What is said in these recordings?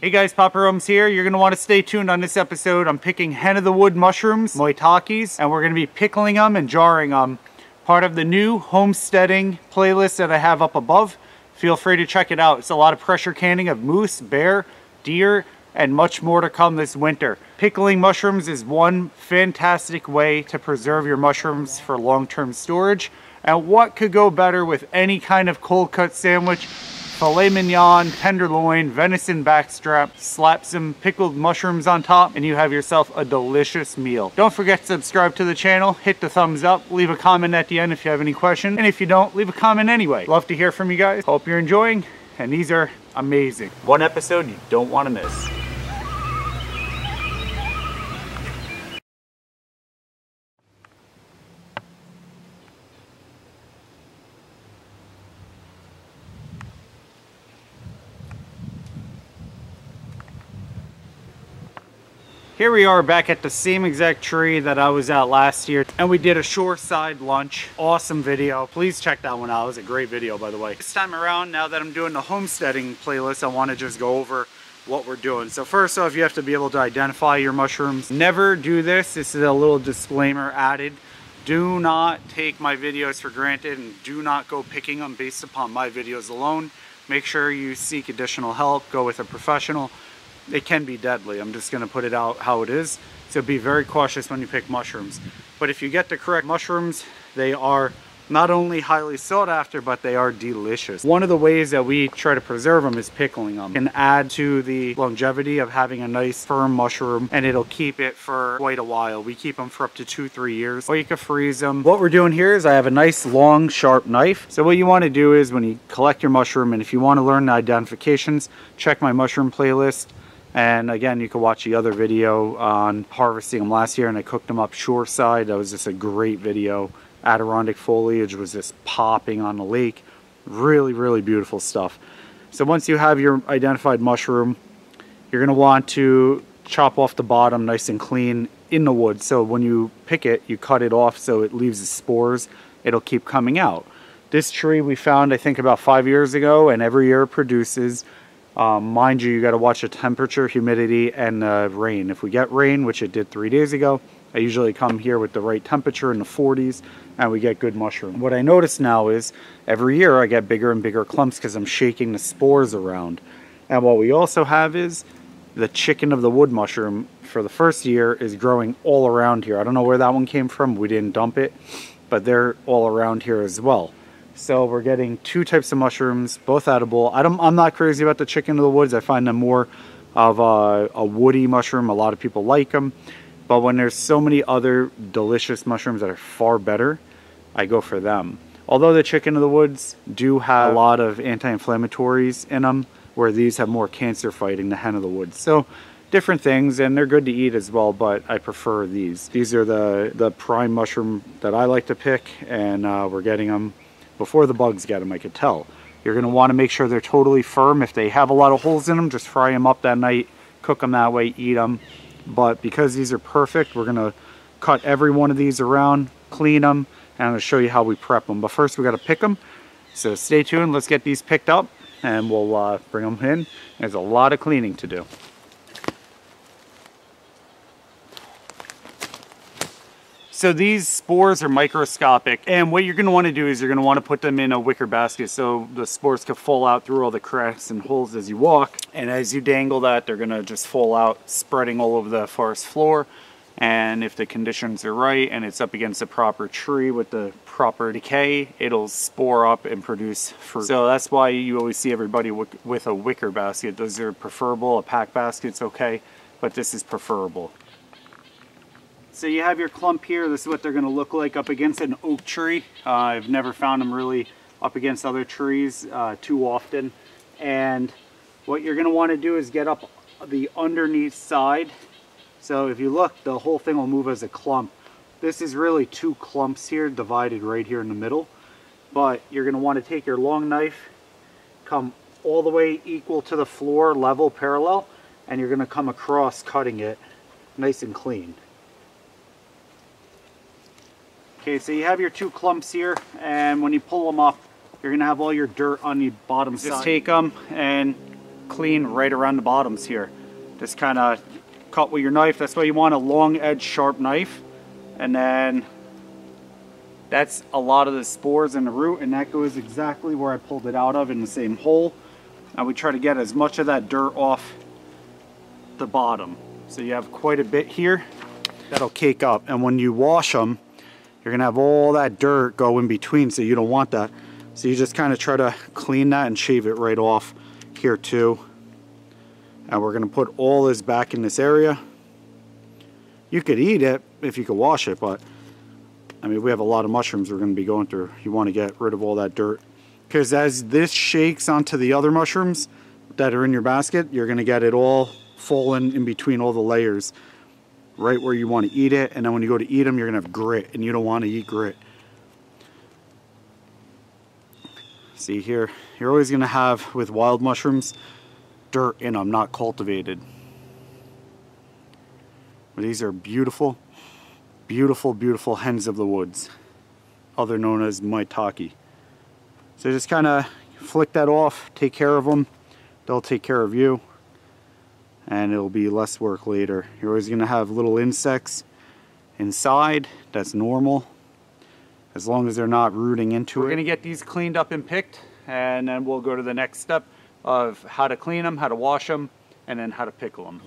Hey guys, Papa Rome's here. You're gonna wanna stay tuned on this episode. I'm picking hen of the wood mushrooms, maitakes, and we're gonna be pickling them and jarring them. Part of the new homesteading playlist that I have up above. Feel free to check it out. It's a lot of pressure canning of moose, bear, deer, and much more to come this winter. Pickling mushrooms is one fantastic way to preserve your mushrooms for long-term storage. And what could go better with any kind of cold cut sandwich? Filet mignon, tenderloin, venison backstrap, slap some pickled mushrooms on top, and you have yourself a delicious meal. Don't forget to subscribe to the channel, hit the thumbs up, leave a comment at the end if you have any questions, and if you don't, leave a comment anyway. Love to hear from you guys. Hope you're enjoying, and these are amazing. One episode you don't want to miss. Here we are back at the same exact tree that I was at last year and we did a shoreside lunch. Awesome video. Please check that one out. It was a great video by the way. This time around, now that I'm doing the homesteading playlist, I want to just go over what we're doing. So first off, you have to be able to identify your mushrooms. Never do this. This is a little disclaimer added. Do not take my videos for granted and do not go picking them based upon my videos alone. Make sure you seek additional help. Go with a professional it can be deadly. I'm just to put it out how it is. So be very cautious when you pick mushrooms. But if you get the correct mushrooms, they are not only highly sought after, but they are delicious. One of the ways that we try to preserve them is pickling them. Can add to the longevity of having a nice firm mushroom and it'll keep it for quite a while. We keep them for up to two, three years, or you can freeze them. What we're doing here is I have a nice long, sharp knife. So what you want to do is when you collect your mushroom and if you want to learn the identifications, check my mushroom playlist. And again, you can watch the other video on harvesting them last year and I cooked them up shoreside. That was just a great video. Adirondack foliage was just popping on the lake. Really, really beautiful stuff. So once you have your identified mushroom, you're gonna want to chop off the bottom nice and clean in the wood. So when you pick it, you cut it off so it leaves the spores. It'll keep coming out. This tree we found, I think about five years ago, and every year produces um, mind you, you got to watch the temperature, humidity, and uh, rain. If we get rain, which it did three days ago, I usually come here with the right temperature in the 40s and we get good mushroom. What I notice now is every year I get bigger and bigger clumps because I'm shaking the spores around. And what we also have is the chicken of the wood mushroom for the first year is growing all around here. I don't know where that one came from. We didn't dump it, but they're all around here as well. So we're getting two types of mushrooms, both edible. I don't, I'm not crazy about the chicken of the woods. I find them more of a, a woody mushroom. A lot of people like them. But when there's so many other delicious mushrooms that are far better, I go for them. Although the chicken of the woods do have a lot of anti-inflammatories in them, where these have more cancer fighting the hen of the woods. So different things and they're good to eat as well, but I prefer these. These are the, the prime mushroom that I like to pick and uh, we're getting them before the bugs get them, I could tell. You're want to make sure they're totally firm. If they have a lot of holes in them, just fry them up that night, cook them that way, eat them. But because these are perfect, we're to cut every one of these around, clean them, and I'm to show you how we prep them. But first we got to pick them. So stay tuned. Let's get these picked up and we'll uh, bring them in. There's a lot of cleaning to do. So these spores are microscopic and what you're going to want to do is you're going to want to put them in a wicker basket so the spores can fall out through all the cracks and holes as you walk and as you dangle that they're going to just fall out spreading all over the forest floor and if the conditions are right and it's up against a proper tree with the proper decay it'll spore up and produce fruit. So that's why you always see everybody with a wicker basket. Those are preferable, a pack basket's okay but this is preferable. So you have your clump here. This is what they're going to look like up against an oak tree. Uh, I've never found them really up against other trees uh, too often. And what you're going to want to do is get up the underneath side. So if you look, the whole thing will move as a clump. This is really two clumps here divided right here in the middle. But you're going to want to take your long knife, come all the way equal to the floor, level, parallel, and you're going to come across cutting it nice and clean. Okay, so you have your two clumps here, and when you pull them up, you're gonna have all your dirt on the bottom Just side. Just take them and clean right around the bottoms here. Just kind of cut with your knife. That's why you want a long edge sharp knife. And then that's a lot of the spores in the root and that goes exactly where I pulled it out of in the same hole. And we try to get as much of that dirt off the bottom. So you have quite a bit here that'll cake up. And when you wash them, you're gonna have all that dirt go in between so you don't want that. So you just kind of try to clean that and shave it right off here too. And we're gonna put all this back in this area. You could eat it if you could wash it, but I mean, we have a lot of mushrooms we're gonna be going through. You wanna get rid of all that dirt. Because as this shakes onto the other mushrooms that are in your basket, you're gonna get it all fallen in between all the layers right where you want to eat it and then when you go to eat them you're gonna have grit and you don't want to eat grit. See here you're always gonna have with wild mushrooms dirt in them not cultivated. But these are beautiful beautiful beautiful hens of the woods other known as maitake. So just kind of flick that off take care of them they'll take care of you and it'll be less work later. You're always going to have little insects inside. That's normal as long as they're not rooting into We're it. We're going to get these cleaned up and picked and then we'll go to the next step of how to clean them, how to wash them, and then how to pickle them.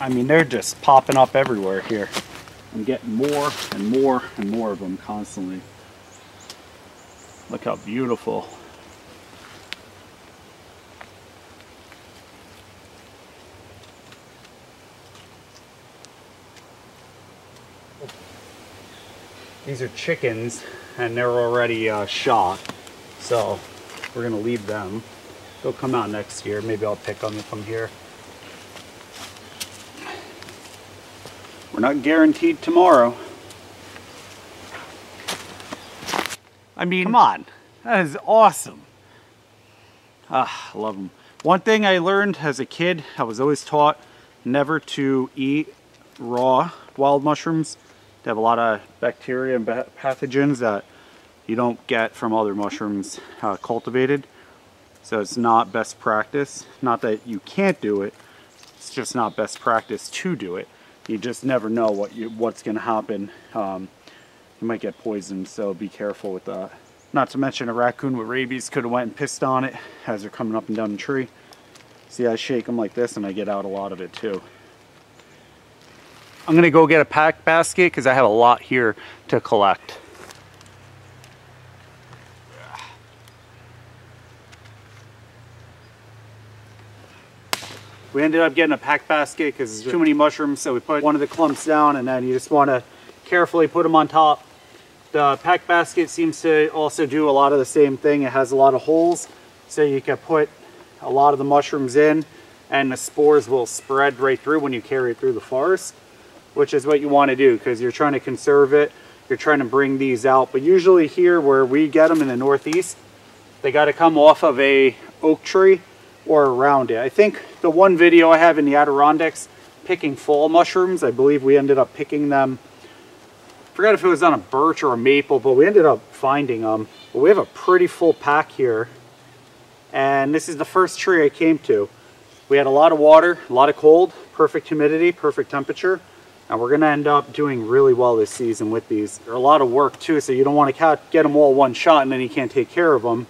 I mean, they're just popping up everywhere here. I'm getting more and more and more of them constantly. Look how beautiful. These are chickens and they're already uh, shot. So we're gonna leave them. They'll come out next year. Maybe I'll pick them if I'm here. We're not guaranteed tomorrow. I mean, come on. That is awesome. Ah, I love them. One thing I learned as a kid, I was always taught never to eat raw wild mushrooms they have a lot of bacteria and pathogens that you don't get from other mushrooms uh, cultivated. So it's not best practice. Not that you can't do it, it's just not best practice to do it. You just never know what you, what's going to happen. Um, you might get poisoned, so be careful with that. Not to mention a raccoon with rabies could have went and pissed on it as they're coming up and down the tree. See, I shake them like this and I get out a lot of it too. I'm gonna go get a pack basket because I have a lot here to collect. We ended up getting a pack basket because there's too many mushrooms, so we put one of the clumps down and then you just want to carefully put them on top. The pack basket seems to also do a lot of the same thing. It has a lot of holes, so you can put a lot of the mushrooms in and the spores will spread right through when you carry it through the forest which is what you want to do because you're trying to conserve it. You're trying to bring these out. But usually here where we get them in the Northeast, they got to come off of a oak tree or around it. I think the one video I have in the Adirondacks picking fall mushrooms, I believe we ended up picking them. I forgot if it was on a birch or a maple, but we ended up finding them. But we have a pretty full pack here. And this is the first tree I came to. We had a lot of water, a lot of cold, perfect humidity, perfect temperature. And we're going to end up doing really well this season with these. They're a lot of work too, so you don't want to get them all one shot and then you can't take care of them.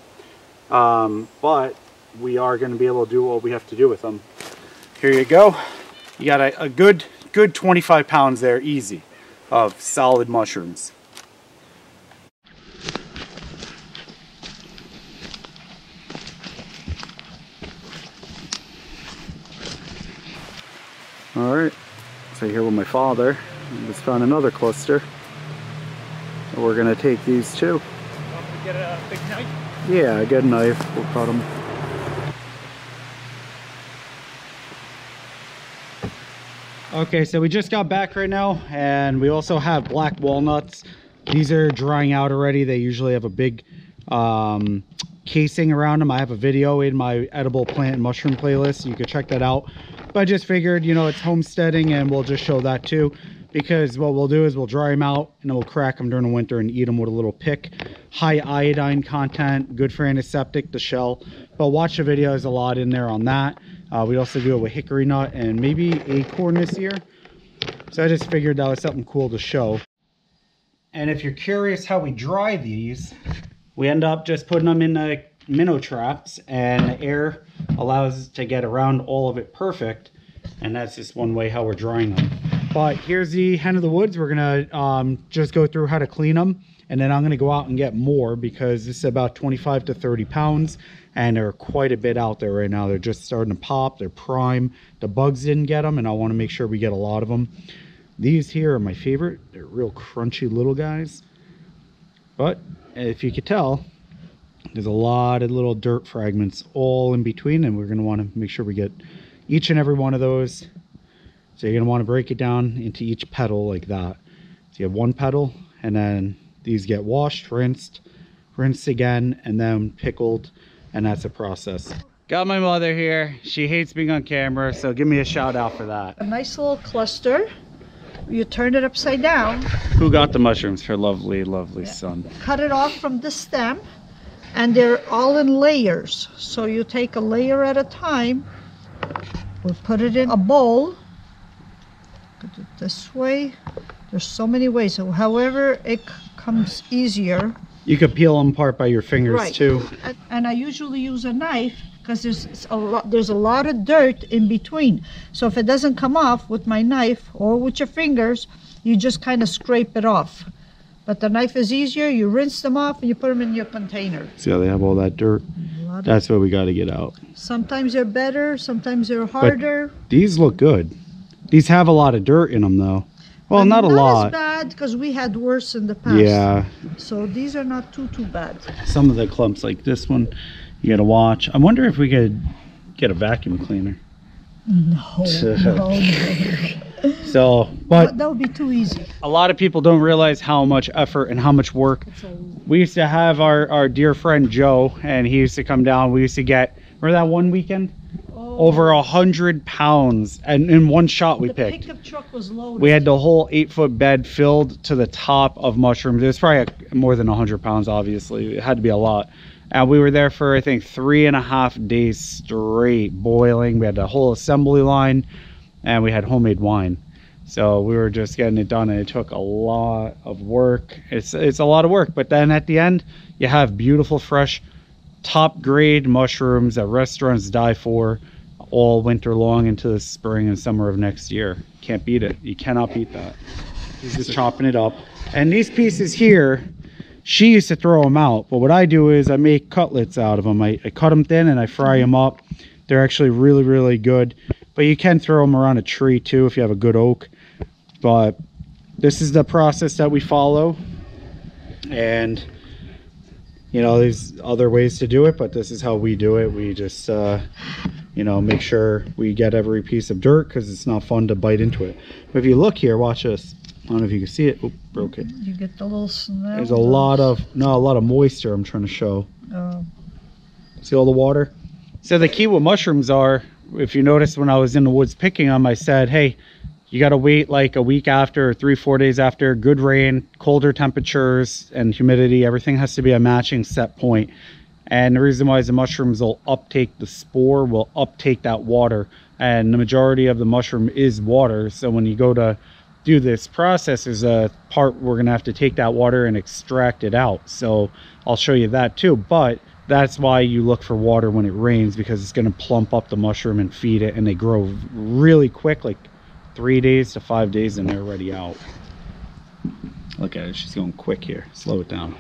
Um, but we are going to be able to do what we have to do with them. Here you go. You got a, a good, good 25 pounds there, easy, of solid mushrooms. All right. So here with my father, I just found another cluster. We're gonna take these too. Get a big knife? Yeah, get a knife. We'll cut them. Okay, so we just got back right now, and we also have black walnuts. These are drying out already. They usually have a big um, casing around them. I have a video in my edible plant and mushroom playlist. You can check that out. But I just figured, you know, it's homesteading and we'll just show that too. because what we'll do is we'll dry them out and we'll crack them during the winter and eat them with a little pick. High iodine content, good for antiseptic, the shell. But watch the videos a lot in there on that. Uh, we also do it with hickory nut and maybe acorn this year. So I just figured that was something cool to show. And if you're curious how we dry these, we end up just putting them in the minnow traps and air allows to get around all of it perfect. And that's just one way how we're drying them. But here's the hen of the woods. We're gonna um, just go through how to clean them. And then I'm gonna go out and get more because this is about 25 to 30 pounds and they're quite a bit out there right now. They're just starting to pop, they're prime. The bugs didn't get them and I wanna make sure we get a lot of them. These here are my favorite. They're real crunchy little guys. But if you could tell, there's a lot of little dirt fragments all in between and we're going to want to make sure we get each and every one of those. So you're going to want to break it down into each petal like that. So you have one petal and then these get washed, rinsed, rinsed again, and then pickled. And that's a process. Got my mother here. She hates being on camera, so give me a shout out for that. A nice little cluster. You turn it upside down, Who got the mushrooms? Her lovely, lovely son. cut it off from the stem, and they're all in layers. So you take a layer at a time. We'll put it in a bowl. Put it this way. There's so many ways. So however it comes easier. You could peel them apart by your fingers Right. too. And- And I usually use a knife because there's a lot there's a lot of dirt in between. So if it doesn't come off with my knife or with your fingers, you just kind of scrape it off. But the knife is easier. You rinse them off and you put them in your container. See how they have all that dirt? Lot That's what we got to get out. sometimes they're better, sometimes they're harder. These look good. These have a lot of dirt in them though. Well, But not a Not as lot. bad because we had worse in the past. Yeah, So these are not too too bad. some of the clumps like this one, you got to watch. I wonder if we could get a vacuum cleaner. No, no. So, but that would be too easy. a lot of people don't realize how much effort and how much work we used to have our, our dear friend Joe, and he used to come down. We used to get, remember that one weekend? Oh. Over a hundred pounds, and in one shot we the picked. pickup truck was loaded. We had the whole eight foot bed filled to the top of mushrooms. It was probably a, more than a hundred pounds, obviously. It had to be a lot. And we were there for, I think, three and a half days straight boiling. We had the whole assembly line and we had homemade wine. So we were just getting it done and it took a lot of work. It's, it's a lot of work. But then at the end, you have beautiful, fresh, top grade mushrooms that restaurants die for all winter long into the spring and summer of next year. Can't beat it. You cannot beat that. He's just chopping it up. And these pieces here, she used to throw them out. But what I do is I make cutlets out of them. I, I cut them thin and I fry them up. They're actually really, really good. But you can throw them around a tree too if you have a good oak. But this is the process that we follow. And you know there's other ways to do it but this is how we do it. We just uh you know make sure we get every piece of dirt because it's not fun to bite into it. But if you look here watch this. I don't know if you can see it. Oop, broke it. You get the little smell. there's a lot of no a lot of moisture i'm trying to show. Uh, see all the water? So the key with mushrooms are if you notice when i was in the woods picking them i said hey you got to wait like a week after or three four days after good rain colder temperatures and humidity everything has to be a matching set point. and the reason why is the mushrooms will uptake the spore will uptake that water and the majority of the mushroom is water. So when you go to do this process there's a part we're gonna have to take that water and extract it out. So i'll show you that too. But that's why you look for water when it rains because it's going to plump up the mushroom and feed it and they grow really quick like three days to five days and they're already out. Look at it she's going quick here. Slow it down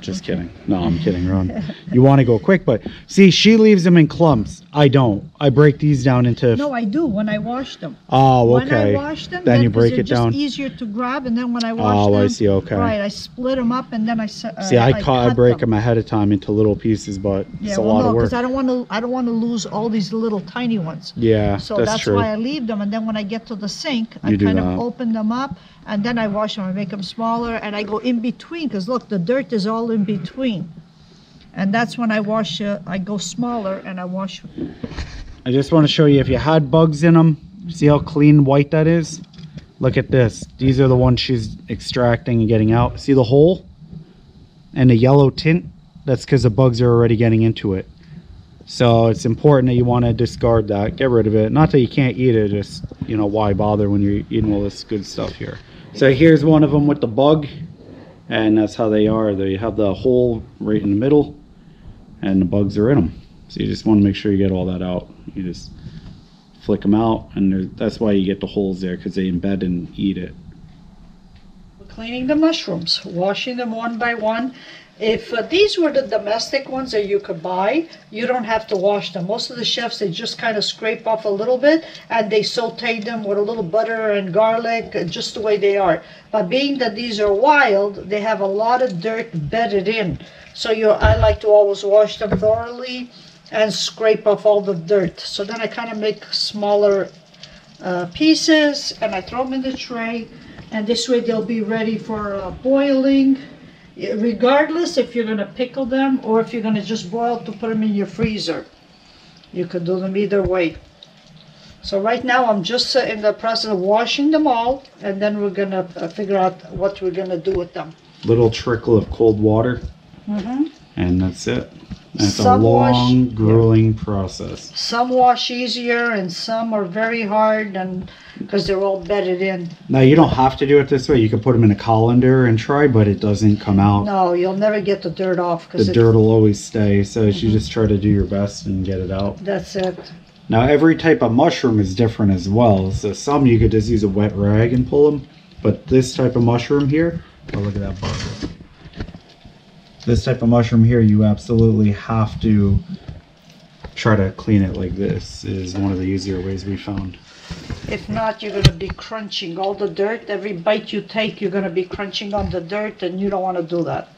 just kidding no i'm kidding ron you want to go quick but see she leaves them in clumps i don't i break these down into no, I do when I wash them. oh okay. When I wash them, then you break it just down easier to grab, and then when I wash them. oh i see okay right, I split them up, and then I uh, see i, cut, I break them. them. ahead of time into little pieces but Yeah, it's a well, lot no, of work because I don't want to. I don't want to lose all these little tiny ones. yeah So that's, that's, why I leave them, and then when I get to the sink, I You do kind that. of open them up, and then I wash them. I make them smaller, and I go in between because look, the dirt is all in between, and that's when I wash. Uh, I go smaller, and I wash. I just want to show you if you had bugs in them, see how clean white that is? Look at this. These are the ones she's extracting and getting out. See the hole and the yellow tint? That's because the bugs are already getting into it. So it's important that you want to discard that, get rid of it. Not that you can't eat it, just, you know, why bother when you're eating all this good stuff here. So here's one of them with the bug, and that's how they are. They have the hole right in the middle, and the bugs are in them. So you just want to make sure you get all that out. You just flick them out, and that's why you get the holes there, because they embed and eat it. Cleaning the mushrooms, washing them one by one. If uh, these were the domestic ones that you could buy, you don't have to wash them. Most of the chefs, they just kind of scrape off a little bit and they saute them with a little butter and garlic, uh, just the way they are. But being that these are wild, they have a lot of dirt bedded in. So you, I like to always wash them thoroughly and scrape off all the dirt. So then I kind of make smaller uh, pieces and I throw them in the tray. And this way they'll be ready for uh, boiling regardless if you're going to pickle them or if you're going to just boil to put them in your freezer. You can do them either way. So right now I'm just in the process of washing them all and then we're going to uh, figure out what we're going to do with them. Little trickle of cold water hmm and that's it. And it's Some a wash- long, grueling process. Some wash easier and some are very hard and because they're all bedded in. Now you don't have to do it this way. You can put them in a colander and try, but it doesn't come out. No, you'll never get the dirt off because the dirt will always stay. So you mm-hmm. just try to do your best and get it out. that's it. Now every type of mushroom is different as well. So some you could just use a wet rag and pull them, but this type of mushroom here, oh look at that bug. This type of mushroom here, you absolutely have to try to clean it like this. Is one of the easier ways we found. If not, you're going to be crunching all the dirt. Every bite you take, you're going to be crunching on the dirt and you don't want to do that.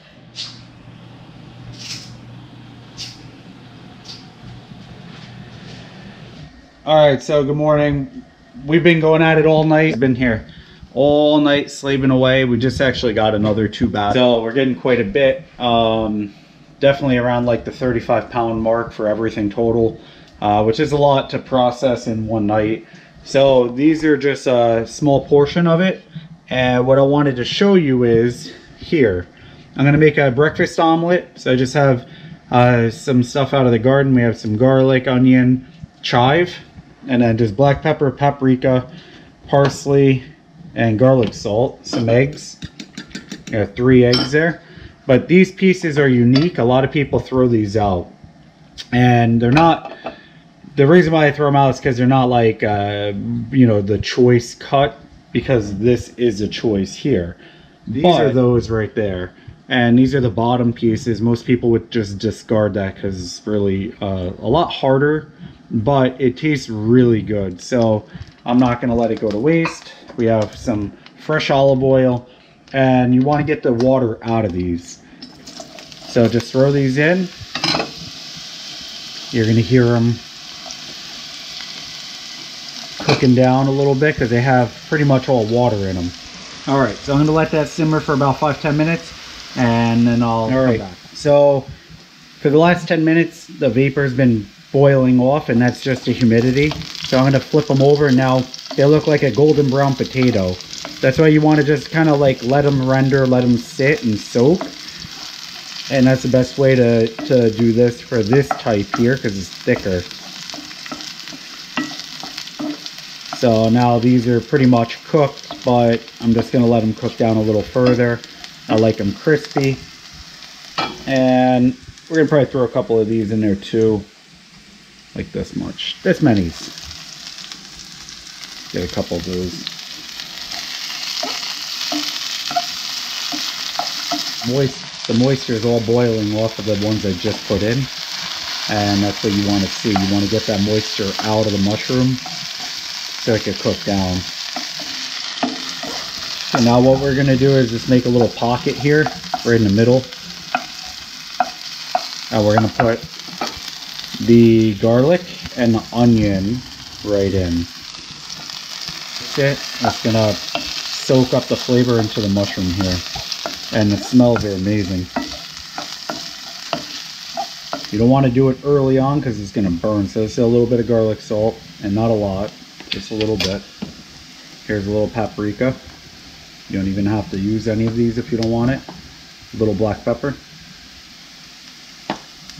All right, so good morning. We've been going at it all night. Been here all night slaving away. We just actually got another two bags. So we're getting quite a bit. Um, definitely around like the 35 pound mark for everything total, uh, which is a lot to process in one night. So these are just a small portion of it. And what I wanted to show you is here. I'm gonna make a breakfast omelet. So I just have uh, some stuff out of the garden. We have some garlic, onion, chive, and then just black pepper, paprika, parsley, and garlic salt, some eggs. Got three eggs there. But these pieces are unique. A lot of people throw these out. And they're not, the reason why I throw them out is because they're not like, uh, you know, the choice cut, because this is a choice here. These are those right there. And these are the bottom pieces. Most people would just discard that because it's really uh, a lot harder, but it tastes really good. So I'm not going to let it go to waste. We have some fresh olive oil, and you want to get the water out of these. So just throw these in. You're going to hear them cooking down a little bit because they have pretty much all water in them. All right, so I'm going to let that simmer for about five ten minutes, and then I'll all right. back. So for the last 10 minutes, the vapor's been boiling off, and that's just the humidity. So I'm going to flip them over, and now they look like a golden brown potato. That's why you want to just kind of like let them render, let them sit and soak. And that's the best way to, to do this for this type here, because it's thicker. So now these are pretty much cooked, but I'm just going to let them cook down a little further. I like them crispy. And we're going to probably throw a couple of these in there too. Like this much. This many's. Get a couple of those. Moist, the moisture is all boiling off of the ones I just put in. And that's what you want to see. You want to get that moisture out of the mushroom so it can cook down. So now what we're going to do is just make a little pocket here, right in the middle. And we're going to put the garlic and the onion right in. It. Going to soak up the flavor into the mushroom here. And the smells are amazing. You don't want to do it early on because it's going to burn. So it's a little bit of garlic salt and not a lot, just a little bit. Here's a little paprika. You don't even have to use any of these if you don't want it. A little black pepper.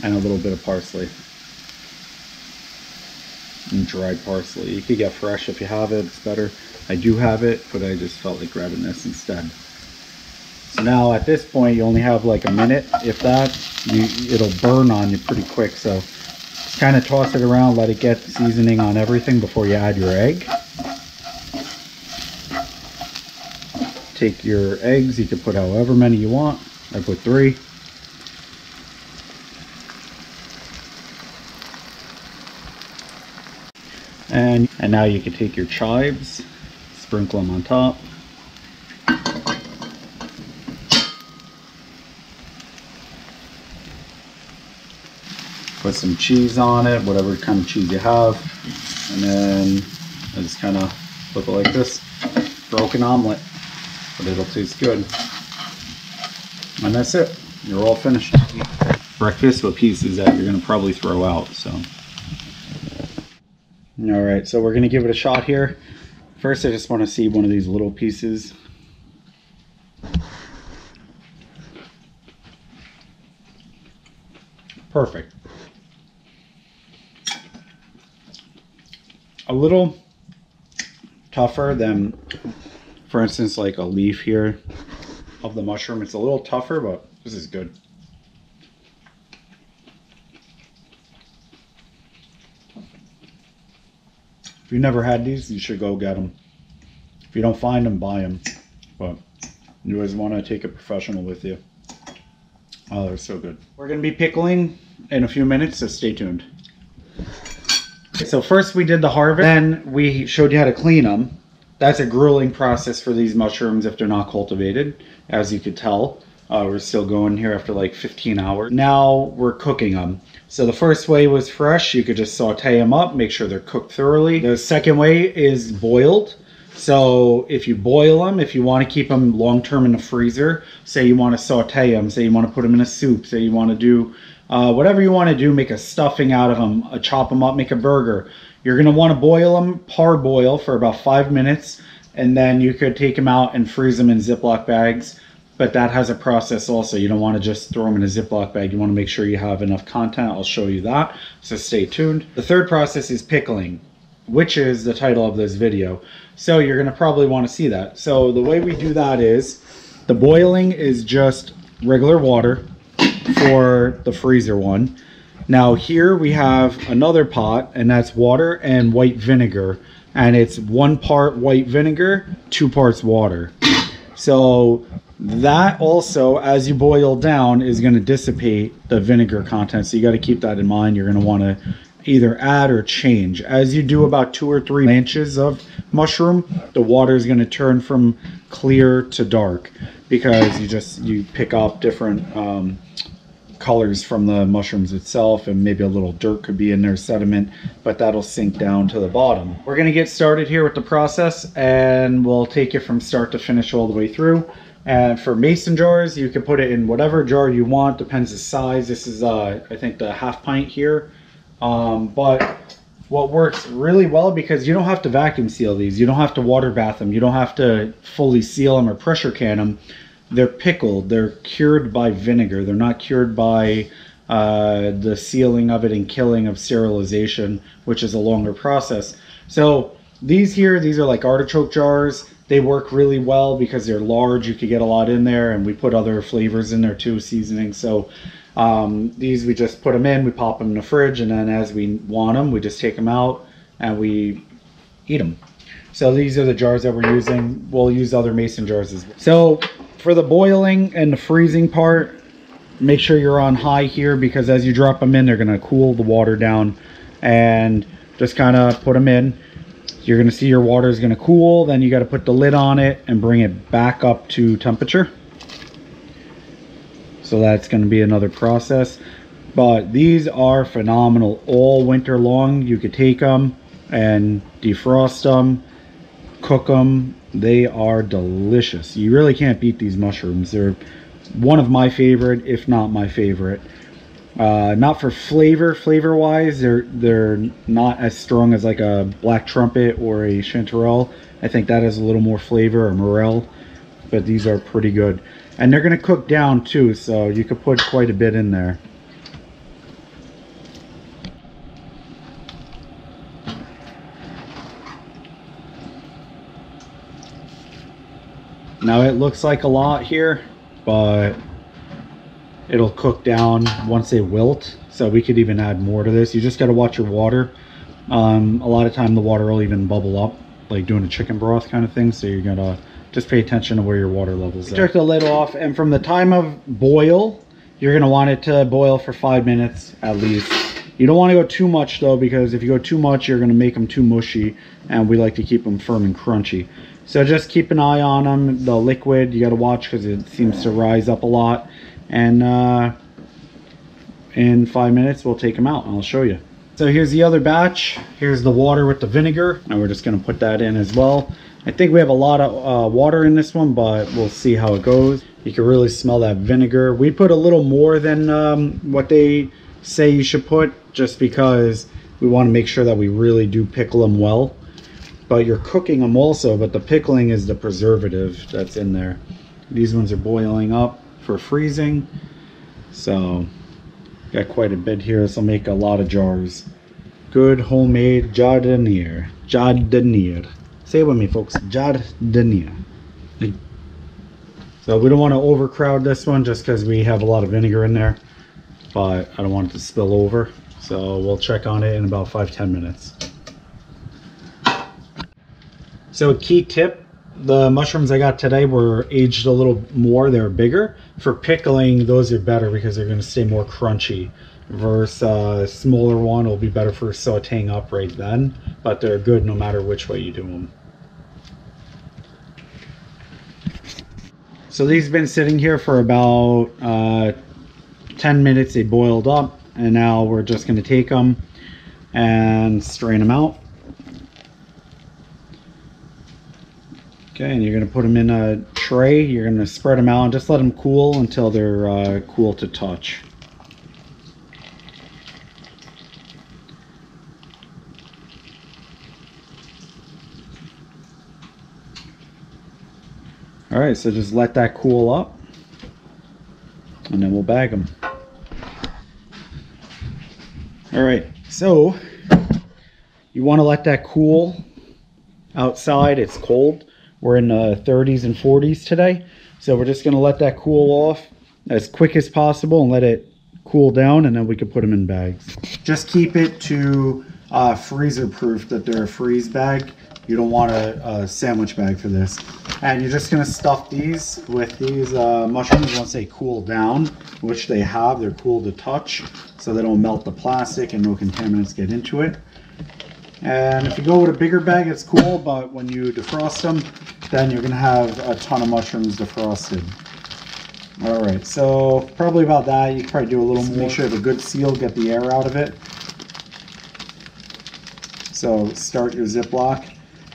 And a little bit of parsley. And dried parsley. You could get fresh if you have it, it's better. I do have it, but I just felt like grabbing this instead. So now at this point, you only have like a minute. If that, you, it'll burn on you pretty quick. So just kind of toss it around, let it get seasoning on everything before you add your egg. Take your eggs, you can put however many you want. I put three. And, and now you can take your chives, sprinkle them on top. Put some cheese on it, whatever kind of cheese you have. And then I just kind of flip it like this. Broken omelet, but it'll taste good. And that's it. You're all finished. Breakfast with pieces that you're gonna probably throw out, so. All right, so we're gonna give it a shot here. First, I just wanna see one of these little pieces. Perfect. A little tougher than, for instance, like a leaf here of the mushroom. It's a little tougher, but this is good. You never had these, you should go get them. If you don't find them, buy them. But you always want to take a professional with you. Oh, they're so good. We're going to be pickling in a few minutes, so stay tuned. So first we did the harvest, then we showed you how to clean them. That's a grueling process for these mushrooms if they're not cultivated, as you could tell. Uh, we're still going here after like 15 hours. Now we're cooking them. So the first way was fresh. You could just saute them up, make sure they're cooked thoroughly. The second way is boiled. So if you boil them, if you want to keep them long term in the freezer, say you want to saute them, say you want to put them in a soup, say you want to do uh, whatever you want to do, make a stuffing out of them, uh, chop them up, make a burger. You're going to want to boil them, parboil for about five minutes, and then you could take them out and freeze them in Ziploc bags. But that has a process also. You don't want to just throw them in a Ziploc bag. You want to make sure you have enough content. I'll show you that. So stay tuned. The third process is pickling, which is the title of this video. So you're going to probably want to see that. So the way we do that is the boiling is just regular water for the freezer one. Now here we have another pot and that's water and white vinegar and it's one part white vinegar, two parts water. So that also, as you boil down, is going to dissipate the vinegar content. So you got to keep that in mind. You're going to want to either add or change. As you do about two or three inches of mushroom, the water is going to turn from clear to dark because you just you pick up different um, colors from the mushrooms itself and maybe a little dirt could be in there sediment but that'll sink down to the bottom we're going to get started here with the process and we'll take it from start to finish all the way through and for mason jars you can put it in whatever jar you want depends the size this is uh i think the half pint here um, but what works really well because you don't have to vacuum seal these you don't have to water bath them you don't have to fully seal them or pressure can them they're pickled. They're cured by vinegar. They're not cured by uh, the sealing of it and killing of sterilization, which is a longer process. So these here, these are like artichoke jars. They work really well because they're large. You could get a lot in there, and we put other flavors in there too, seasoning. So um, these we just put them in, we pop them in the fridge, and then as we want them, we just take them out and we eat them. So these are the jars that we're using. We'll use other mason jars as well. So for the boiling and the freezing part, make sure you're on high here because as you drop them in, they're to cool the water down and just kind of put them in. You're going to see your water is going to cool. Then you got to put the lid on it and bring it back up to temperature. So that's going to be another process. But these are phenomenal all winter long. You could take them and defrost them, cook them, they are delicious. You really can't beat these mushrooms. They're one of my favorite, if not my favorite. Uh, not for flavor, flavor-wise, they're they're not as strong as like a black trumpet or a chanterelle, I think that has a little more flavor or morel, but these are pretty good. And they're gonna cook down too, so you could put quite a bit in there. Now it looks like a lot here, but it'll cook down once they wilt. So we could even add more to this. You just got to watch your water. Um, a lot of time the water will even bubble up, like doing a chicken broth kind of thing. So you're gonna just pay attention to where your water levels are. Took the lid off, and from the time of boil, you're gonna want it to boil for five minutes at least. You don't want to go too much though, because if you go too much, you're gonna make them too mushy, and we like to keep them firm and crunchy. So just keep an eye on them. The liquid, you got to watch because it seems to rise up a lot. And uh, in five minutes, we'll take them out and I'll show you. So here's the other batch. Here's the water with the vinegar. And we're just going to put that in as well. I think we have a lot of uh, water in this one, but we'll see how it goes. You can really smell that vinegar. We put a little more than um, what they say you should put just because we want to make sure that we really do pickle them well but you're cooking them also but the pickling is the preservative that's in there these ones are boiling up for freezing. So got quite a bit here. This will make a lot of jars. Good homemade jardinier. jardiniere say it with me folks. Jardiniere so we don't want to overcrowd this one just because we have a lot of vinegar in there but I don't want it to spill over. So we'll check on it in about five ten minutes. So a key tip, the mushrooms I got today were aged a little more, they're bigger. For pickling, those are better because they're gonna stay more crunchy. Versus a smaller one will be better for sauteing up right then, but they're good no matter which way you do them. So these have been sitting here for about uh, 10 minutes, they boiled up, and now we're just gonna take them and strain them out. Okay, and you're going to put them in a tray. You're going to spread them out and just let them cool until they're uh, cool to touch. All right, so just let that cool up and then we'll bag them. All right, so you want to let that cool outside. It's cold. We're in the 30s and 40s today. So we're just going to let that cool off as quick as possible and let it cool down and then we can put them in bags. Just keep it to uh, freezer proof that they're a freeze bag. You don't want a, a, sandwich bag for this. And you're just going to stuff these with these uh, mushrooms once they cool down, which they have. They're cool to touch so they don't melt the plastic and no contaminants get into it. And if you go with a bigger bag, it's cool, but when you defrost them, then you're gonna have a ton of mushrooms defrosted. All right, so probably about that. You can probably do a little more. Make sure you have a good seal, get the air out of it. So start your Ziploc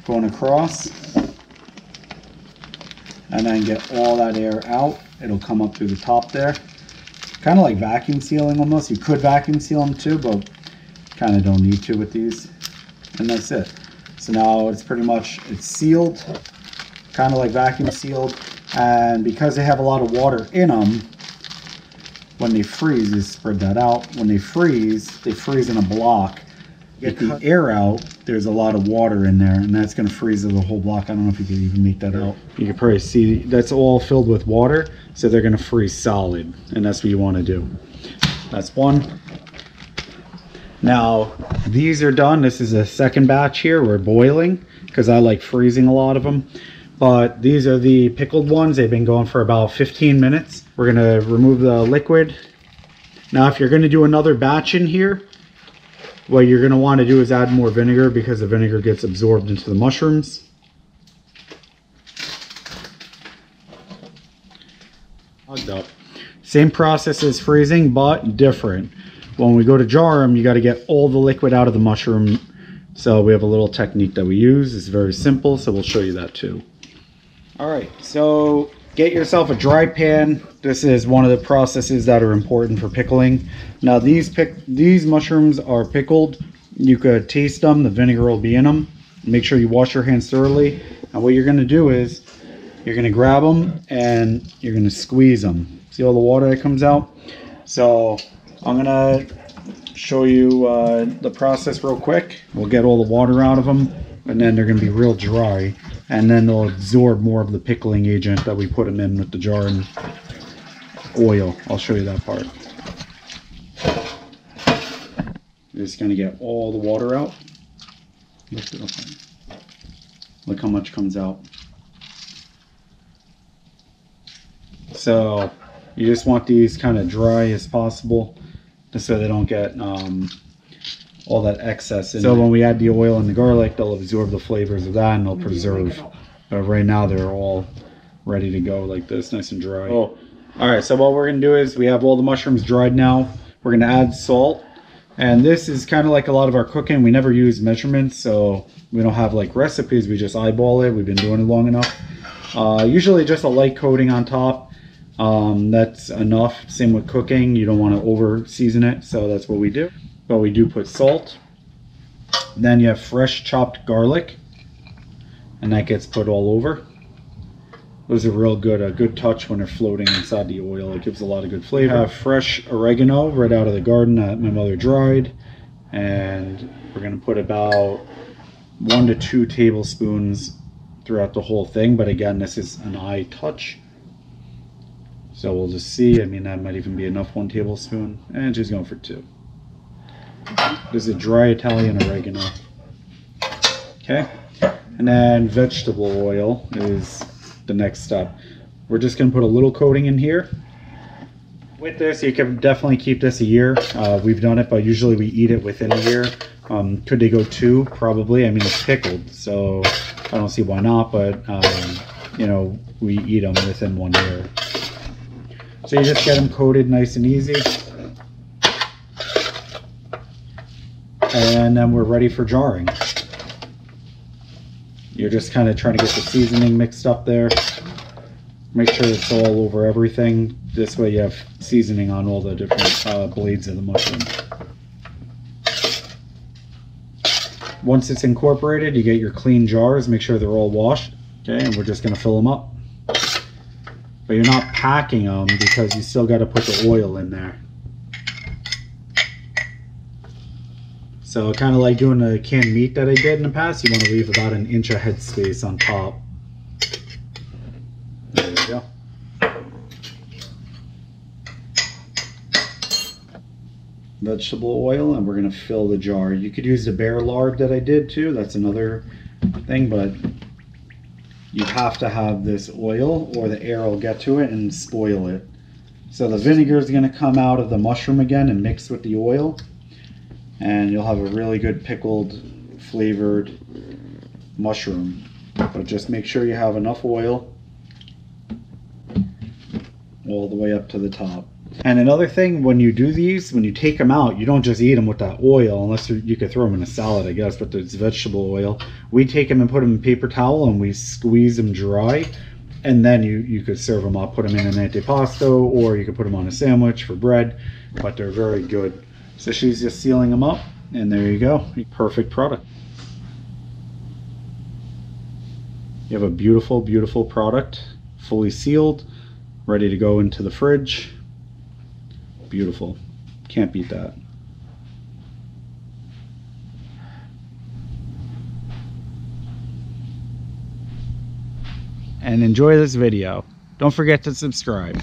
going across and then get all that air out. It'll come up through the top there. Kind of like vacuum sealing almost. You could vacuum seal them too, but kind of don't need to with these and that's it. So now it's pretty much, it's sealed, kind of like vacuum sealed, and because they have a lot of water in them, when they freeze, you spread that out. When they freeze, they freeze in a block. Get the air out, there's a lot of water in there, and that's going to freeze the whole block. I don't know if you can even make that out. You can probably see that's all filled with water, so they're going to freeze solid, and that's what you want to do. That's one. Now, these are done. This is a second batch here. We're boiling because I like freezing a lot of them. But these are the pickled ones. They've been going for about 15 minutes. We're going to remove the liquid. Now, if you're going to do another batch in here, what you're going to want to do is add more vinegar because the vinegar gets absorbed into the mushrooms. Hugged Up. Same process as freezing, but different. When we go to jar them, you got to get all the liquid out of the mushroom. So we have a little technique that we use. It's very simple, so we'll show you that too. All right, so get yourself a dry pan. This is one of the processes that are important for pickling. Now these pick these mushrooms are pickled. You could taste them. The vinegar will be in them. Make sure you wash your hands thoroughly. And what you're gonna do is, you're gonna grab them and you're gonna squeeze them. See all the water that comes out? So I'm gonna show you uh, the process real quick. We'll get all the water out of them and then they're gonna be real dry. And then they'll absorb more of the pickling agent that we put them in with the jar and oil. I'll show you that part. Just gonna get all the water out. Lift it up. Look how much comes out. So you just want these kind of dry as possible, just so they don't get um, all that excess. In so when we add the oil and the garlic, they'll absorb the flavors of that and they'll preserve. But right now they're all ready to go like this, nice and dry. Oh, all right. So what we're gonna do is we have all the mushrooms dried now. We're gonna add salt, and this is kind of like a lot of our cooking. We never use measurements, so we don't have like recipes. We just eyeball it. We've been doing it long enough. Uh, usually just a light coating on top um, that's enough. Same with cooking. You don't want to over season it. So that's what we do. But we do put salt. Then you have fresh chopped garlic. And that gets put all over. Those are real good. A good touch when they're floating inside the oil. It gives a lot of good flavor. have fresh oregano right out of the garden that my mother dried. And we're going to put about one to two tablespoons throughout the whole thing. But again, this is an eye touch. So we'll just see. I mean, that might even be enough, one tablespoon. And she's going for two. This is a dry Italian oregano. Okay. And then vegetable oil is the next step. We're just going to put a little coating in here. With this, you can definitely keep this a year. Uh, we've done it, but usually we eat it within a year. Um, could they go two? Probably. I mean, it's pickled, so I don't see why not, but, um, you know, we eat them within one year. So you just get them coated nice and easy. And then we're ready for jarring. You're just kind of trying to get the seasoning mixed up there. Make sure it's all over everything. This way you have seasoning on all the different uh, blades of the mushroom. Once it's incorporated, you get your clean jars. Make sure they're all washed. Okay, and we're just going to fill them up but you're not packing them because you still got to put the oil in there. So kind of like doing the canned meat that I did in the past, you want to leave about an inch of headspace on top. There you go. Vegetable oil, and we're going to fill the jar. You could use the bear lard that I did too. That's another thing, but you have to have this oil or the air will get to it and spoil it. So the vinegar is going to come out of the mushroom again and mix with the oil. And you'll have a really good pickled, flavored mushroom. But just make sure you have enough oil all the way up to the top. And another thing, when you do these, when you take them out, you don't just eat them with that oil, unless you could throw them in a salad, I guess, but it's vegetable oil. We take them and put them in paper towel and we squeeze them dry. And then you, you could serve them up, put them in an antipasto, or you could put them on a sandwich for bread, but they're very good. So she's just sealing them up, and there you go. Perfect product. You have a beautiful, beautiful product, fully sealed, ready to go into the fridge beautiful. Can't beat that. And enjoy this video. Don't forget to subscribe.